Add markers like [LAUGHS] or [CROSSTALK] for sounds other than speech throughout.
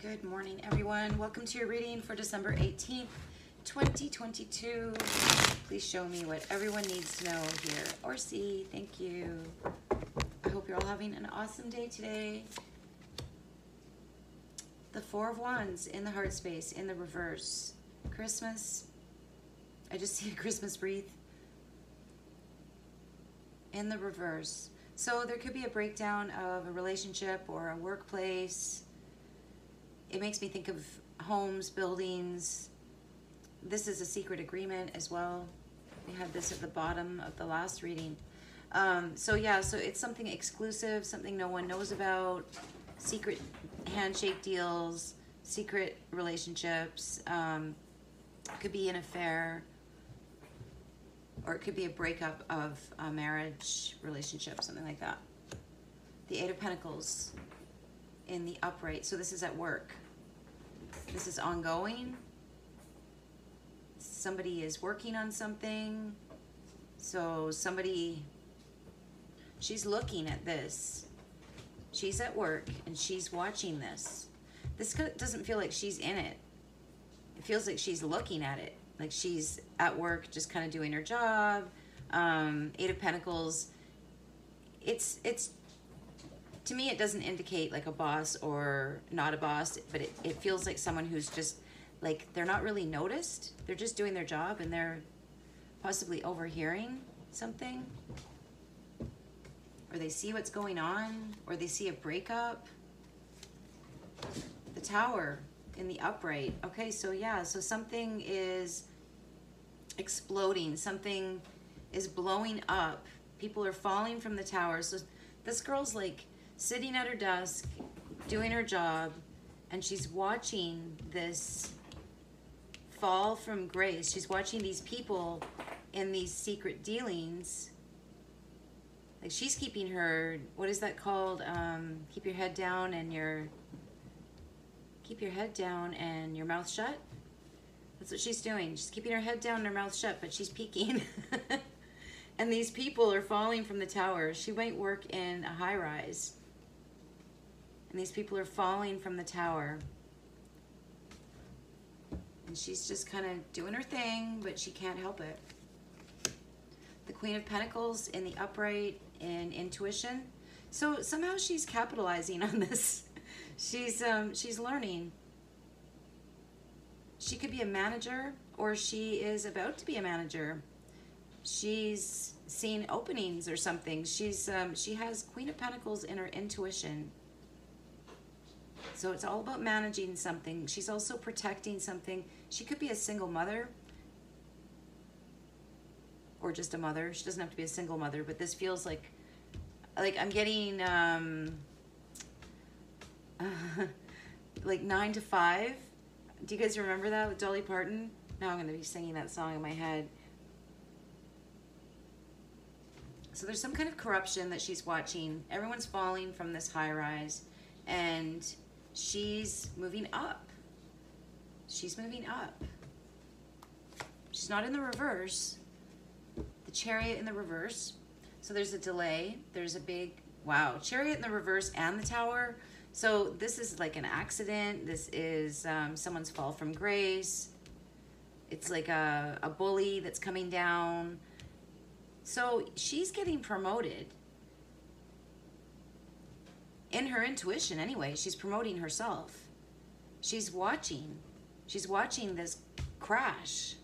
Good morning, everyone. Welcome to your reading for December 18th, 2022. Please show me what everyone needs to know here or see. Thank you. I hope you're all having an awesome day today. The Four of Wands in the heart space in the reverse. Christmas. I just [LAUGHS] see a Christmas wreath in the reverse. So there could be a breakdown of a relationship or a workplace it makes me think of homes, buildings. This is a secret agreement as well. We had this at the bottom of the last reading. Um, so yeah, so it's something exclusive, something no one knows about, secret handshake deals, secret relationships. Um, could be an affair, or it could be a breakup of a marriage relationship, something like that. The Eight of Pentacles in the upright. So this is at work. This is ongoing. Somebody is working on something. So somebody, she's looking at this. She's at work and she's watching this. This doesn't feel like she's in it. It feels like she's looking at it. Like she's at work just kind of doing her job. Um, Eight of Pentacles. It's, it's to me, it doesn't indicate like a boss or not a boss, but it, it feels like someone who's just like, they're not really noticed. They're just doing their job and they're possibly overhearing something. Or they see what's going on, or they see a breakup. The tower in the upright. Okay, so yeah, so something is exploding. Something is blowing up. People are falling from the tower. So this girl's like sitting at her desk, doing her job, and she's watching this fall from grace. She's watching these people in these secret dealings. Like she's keeping her, what is that called? Um, keep your head down and your, keep your head down and your mouth shut. That's what she's doing. She's keeping her head down and her mouth shut, but she's peeking. [LAUGHS] and these people are falling from the tower. She might work in a high rise and these people are falling from the tower. And she's just kind of doing her thing, but she can't help it. The Queen of Pentacles in the upright in intuition. So somehow she's capitalizing [LAUGHS] on this. she's um, she's learning. She could be a manager or she is about to be a manager. She's seen openings or something. She's um, she has Queen of Pentacles in her intuition. So it's all about managing something. She's also protecting something. She could be a single mother or just a mother. She doesn't have to be a single mother, but this feels like, like I'm getting, um, [LAUGHS] like nine to five. Do you guys remember that with Dolly Parton? Now I'm going to be singing that song in my head. So there's some kind of corruption that she's watching. Everyone's falling from this high rise and she's moving up. She's moving up. She's not in the reverse. The chariot in the reverse. So there's a delay. There's a big, wow, chariot in the reverse and the tower. So this is like an accident. This is um, someone's fall from grace. It's like a, a bully that's coming down. So she's getting promoted in her intuition anyway, she's promoting herself. She's watching. She's watching this crash,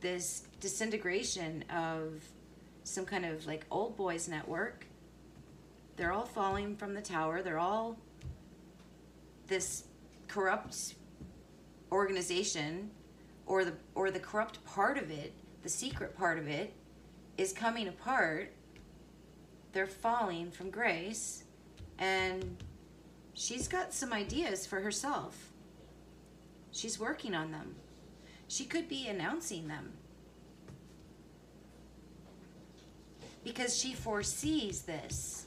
this disintegration of some kind of like old boys network. They're all falling from the tower. They're all this corrupt organization or the or the corrupt part of it, the secret part of it is coming apart. They're falling from grace and she's got some ideas for herself. She's working on them. She could be announcing them. Because she foresees this.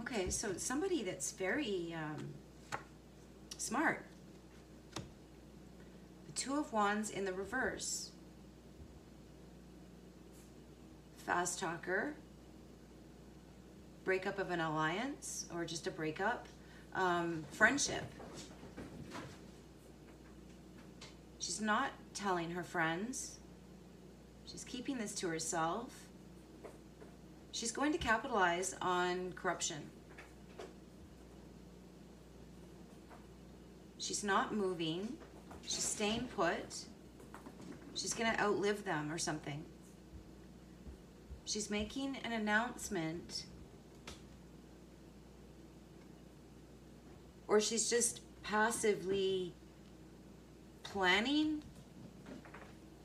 Okay, so somebody that's very um, smart. The Two of Wands in the reverse. Fast talker breakup of an alliance or just a breakup. Um, friendship. she's not telling her friends. She's keeping this to herself. She's going to capitalize on corruption. She's not moving. She's staying put. She's going to outlive them or something. She's making an announcement. Or she's just passively planning,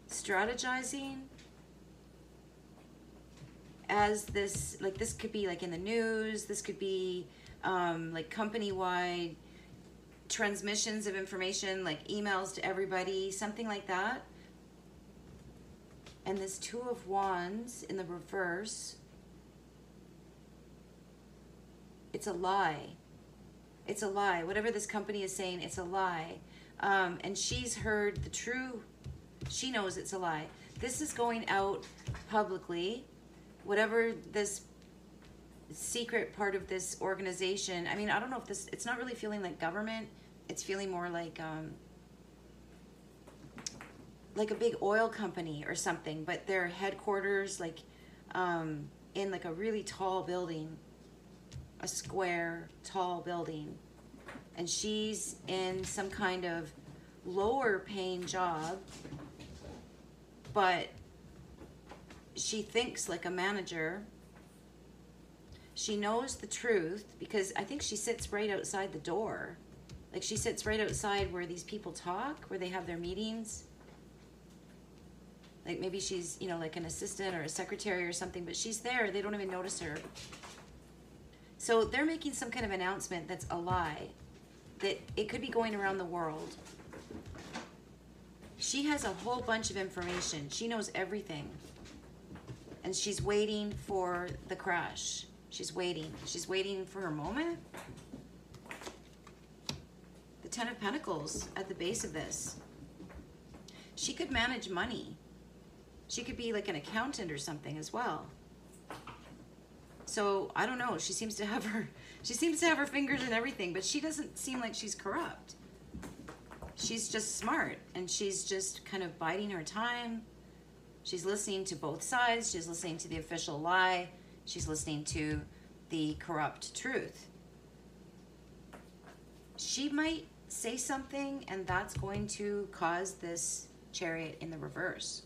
strategizing as this, like this could be like in the news, this could be um, like company-wide transmissions of information, like emails to everybody, something like that. And this Two of Wands in the reverse, it's a lie. It's a lie. Whatever this company is saying, it's a lie. Um, and she's heard the true, she knows it's a lie. This is going out publicly. Whatever this secret part of this organization, I mean, I don't know if this, it's not really feeling like government. It's feeling more like, um, like a big oil company or something, but their headquarters, like, um, in like a really tall building, a square, tall building. And she's in some kind of lower paying job, but she thinks like a manager. She knows the truth because I think she sits right outside the door. Like she sits right outside where these people talk, where they have their meetings like maybe she's you know like an assistant or a secretary or something but she's there they don't even notice her so they're making some kind of announcement that's a lie that it could be going around the world. She has a whole bunch of information. She knows everything. And she's waiting for the crash she's waiting. She's waiting for her moment. The ten of pentacles at the base of this. She could manage money. She could be like an accountant or something as well. So I don't know. She seems to have her she seems to have her fingers in everything, but she doesn't seem like she's corrupt. She's just smart and she's just kind of biding her time. She's listening to both sides. She's listening to the official lie. She's listening to the corrupt truth. She might say something and that's going to cause this chariot in the reverse.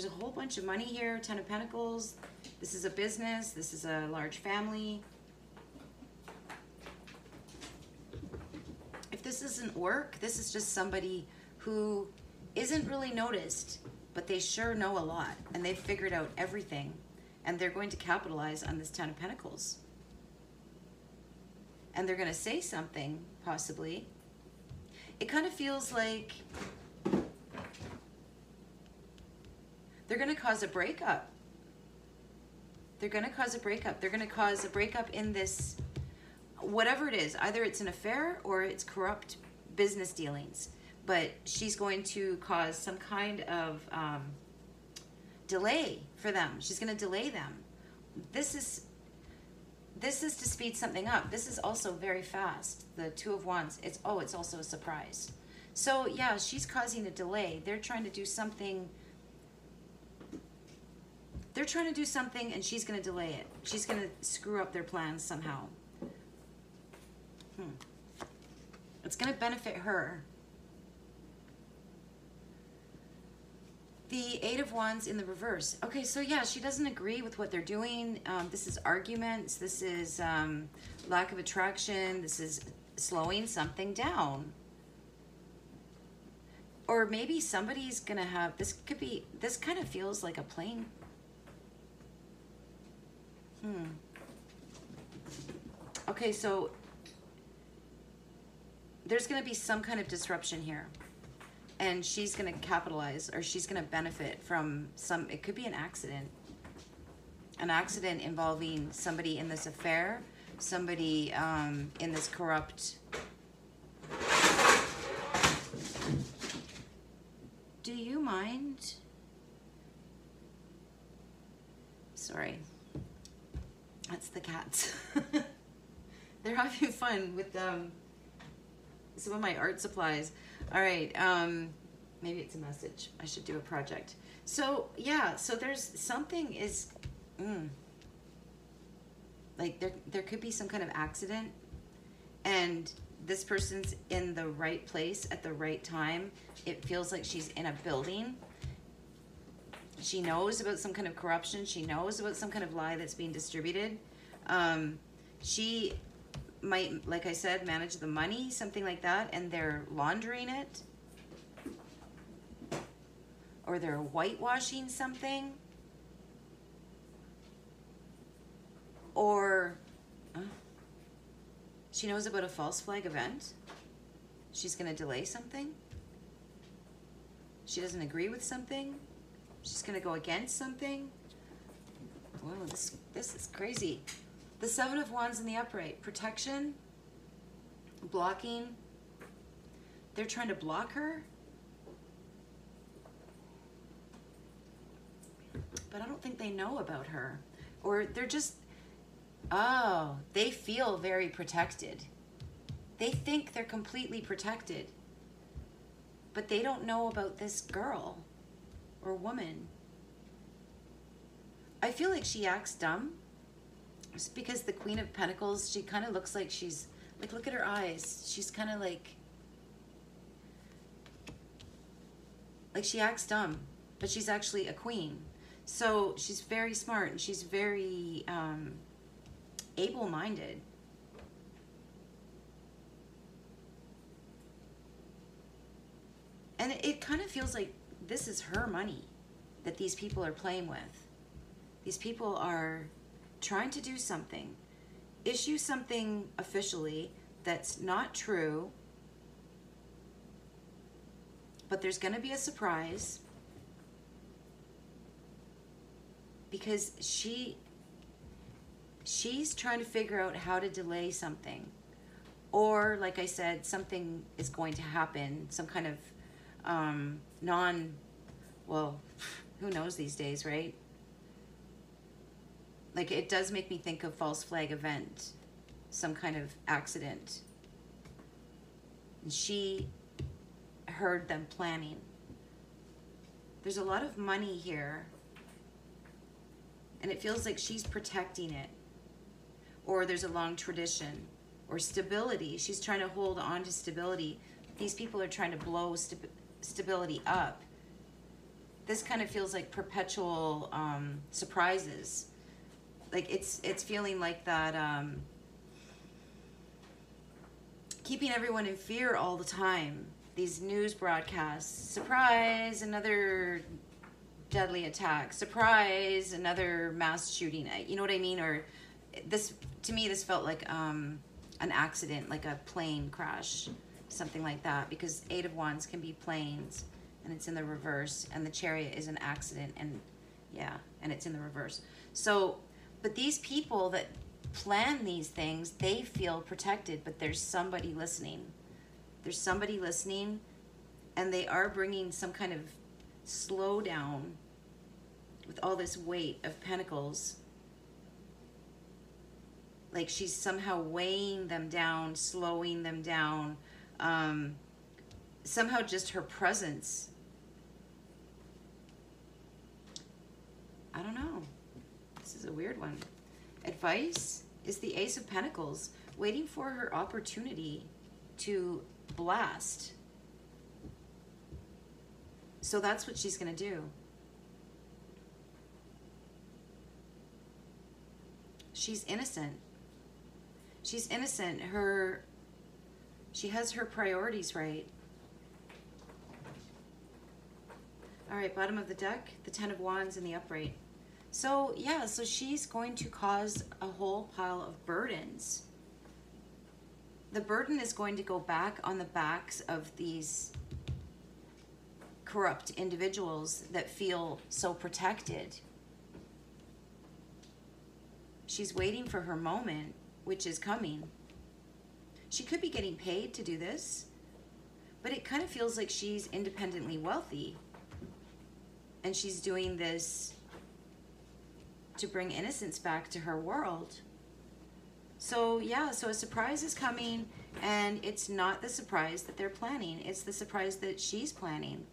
There's a whole bunch of money here, Ten of Pentacles. This is a business. This is a large family. If this isn't work, this is just somebody who isn't really noticed, but they sure know a lot and they've figured out everything and they're going to capitalize on this Ten of Pentacles. And they're going to say something, possibly. It kind of feels like they're going to cause a breakup. They're going to cause a breakup. They're going to cause a breakup in this, whatever it is. Either it's an affair or it's corrupt business dealings. But she's going to cause some kind of um, delay for them. She's going to delay them. This is this is to speed something up. This is also very fast. The two of wands. It's oh, it's also a surprise. So yeah, she's causing a delay. They're trying to do something they're trying to do something and she's going to delay it. She's going to screw up their plans somehow. Hmm. It's going to benefit her. The Eight of Wands in the reverse. Okay, so yeah, she doesn't agree with what they're doing. Um, this is arguments. This is um, lack of attraction. This is slowing something down. Or maybe somebody's going to have, this could be, this kind of feels like a plane Hmm. Okay, so there's going to be some kind of disruption here. And she's going to capitalize or she's going to benefit from some, it could be an accident. An accident involving somebody in this affair, somebody um, in this corrupt. Do you mind? Sorry. That's the cats. They're having [LAUGHS] fun with um, some of my art supplies. All right. Um, maybe it's a message. I should do a project. So yeah. So there's something is, mm, like there there could be some kind of accident, and this person's in the right place at the right time. It feels like she's in a building. She knows about some kind of corruption. She knows about some kind of lie that's being distributed. Um, she might, like I said, manage the money, something like that, and they're laundering it. Or they're whitewashing something. Or uh, she knows about a false flag event. She's going to delay something. She doesn't agree with something. She's going to go against something. Whoa, this, this is crazy. The Seven of Wands in the upright. Protection. Blocking. They're trying to block her. But I don't think they know about her. Or they're just, oh, they feel very protected. They think they're completely protected. But they don't know about this girl or woman. I feel like she acts dumb. It's because the Queen of Pentacles, she kind of looks like she's, like, look at her eyes. She's kind of like, like she acts dumb, but she's actually a queen. So she's very smart and she's very um, able-minded. And it kind of feels like this is her money that these people are playing with. These people are trying to do something, issue something officially that's not true, but there's going to be a surprise. Because she she's trying to figure out how to delay something. Or like i said something is going to happen some kind of um, non well [LAUGHS] who knows these days right like it does make me think of false flag event some kind of accident. And she heard them planning. There's a lot of money here and it feels like she's protecting it. Or there's a long tradition or stability. She's trying to hold on to stability. These people are trying to blow st stability up. This kind of feels like perpetual um, surprises like it's it's feeling like that um, keeping everyone in fear all the time. These news broadcasts surprise another deadly attack surprise another mass shooting you know what i mean? Or this to me this felt like um, an accident like a plane crash something like that because eight of wands can be planes and it's in the reverse and the chariot is an accident and yeah and it's in the reverse. So but these people that plan these things, they feel protected, but there's somebody listening. There's somebody listening, and they are bringing some kind of slowdown with all this weight of pentacles. Like she's somehow weighing them down, slowing them down. Um, somehow just her presence. I don't know a weird one. Advice is the Ace of Pentacles, waiting for her opportunity to blast. So that's what she's going to do. She's innocent. She's innocent. Her she has her priorities right. All right, bottom of the deck, the 10 of wands in the upright. So yeah, so she's going to cause a whole pile of burdens. The burden is going to go back on the backs of these corrupt individuals that feel so protected. She's waiting for her moment, which is coming. She could be getting paid to do this, but it kind of feels like she's independently wealthy. And she's doing this to bring innocence back to her world. So yeah, so a surprise is coming. And it's not the surprise that they're planning, it's the surprise that she's planning.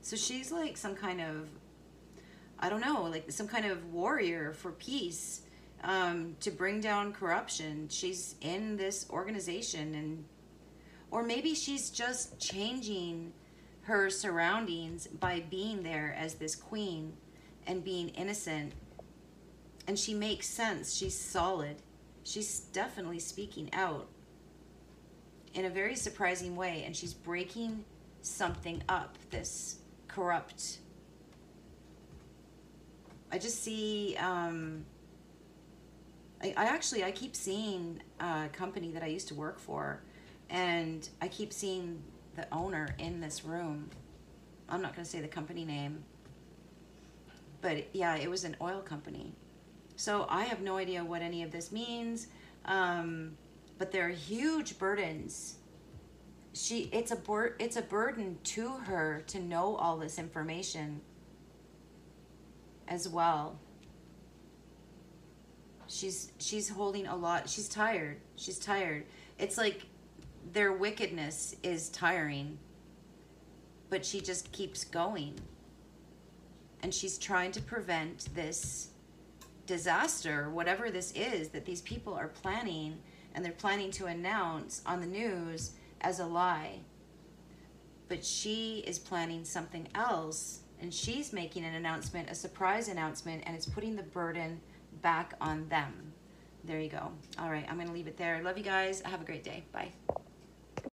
So she's like some kind of, I don't know, like some kind of warrior for peace um, to bring down corruption. She's in this organization, and or maybe she's just changing her surroundings by being there as this queen and being innocent. And she makes sense. She's solid. She's definitely speaking out in a very surprising way, and she's breaking something up. This corrupt. I just see. Um, I, I actually I keep seeing a company that I used to work for, and I keep seeing the owner in this room. I'm not going to say the company name, but yeah, it was an oil company. So I have no idea what any of this means, um, but there are huge burdens. She, it's a bur- it's a burden to her to know all this information as well. She's she's holding a lot. She's tired. She's tired. It's like their wickedness is tiring, but she just keeps going. And she's trying to prevent this disaster, whatever this is that these people are planning and they're planning to announce on the news as a lie. But she is planning something else and she's making an announcement, a surprise announcement, and it's putting the burden back on them. There you go. All right, I'm going to leave it there. Love you guys. Have a great day. Bye.